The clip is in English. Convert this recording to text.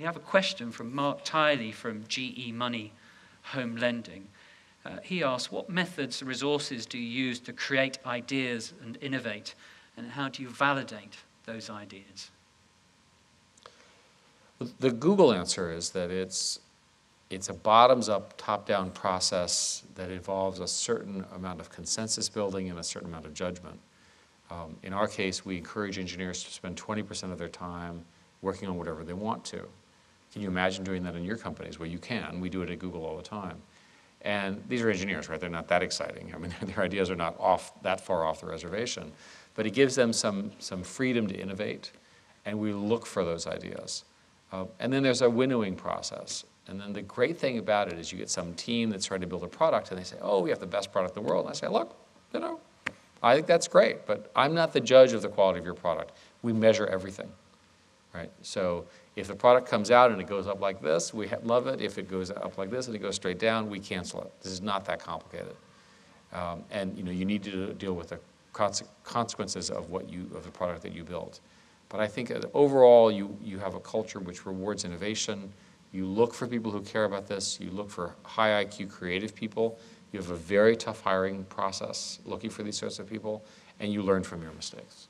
we have a question from Mark Tiley from GE Money Home Lending. Uh, he asks, what methods resources do you use to create ideas and innovate, and how do you validate those ideas? The Google answer is that it's, it's a bottoms-up, top-down process that involves a certain amount of consensus building and a certain amount of judgment. Um, in our case, we encourage engineers to spend 20% of their time working on whatever they want to. Can you imagine doing that in your companies? Well, you can. We do it at Google all the time. And these are engineers, right? They're not that exciting. I mean, their ideas are not off that far off the reservation. But it gives them some, some freedom to innovate, and we look for those ideas. Uh, and then there's a winnowing process. And then the great thing about it is you get some team that's trying to build a product, and they say, oh, we have the best product in the world. And I say, look, you know, I think that's great, but I'm not the judge of the quality of your product. We measure everything, right? So if the product comes out and it goes up like this, we love it. If it goes up like this and it goes straight down, we cancel it. This is not that complicated. Um, and you know, you need to deal with the consequences of what you of the product that you build. But I think overall, you you have a culture which rewards innovation. You look for people who care about this. You look for high IQ creative people. You have a very tough hiring process looking for these sorts of people, and you learn from your mistakes.